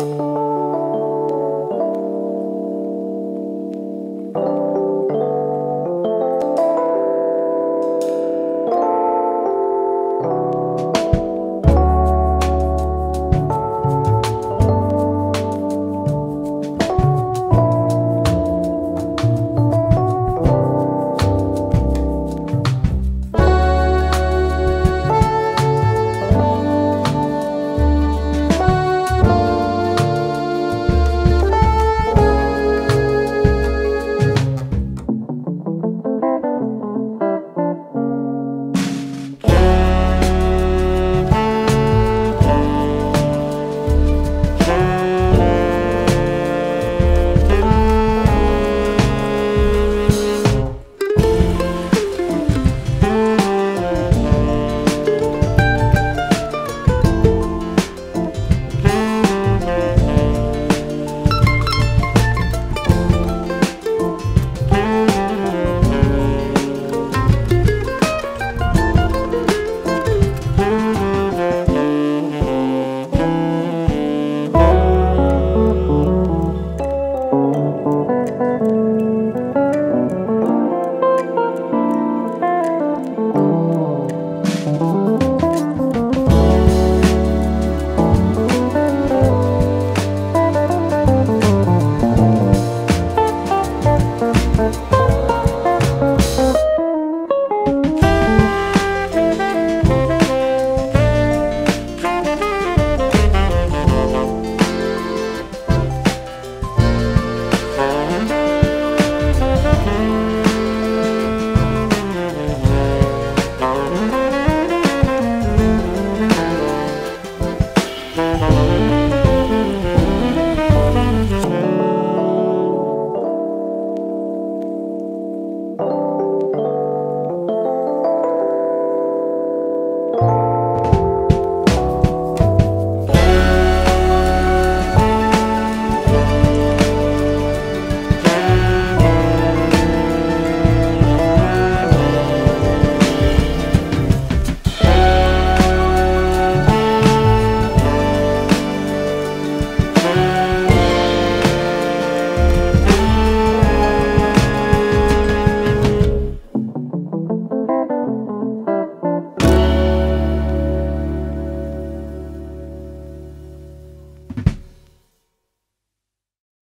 you.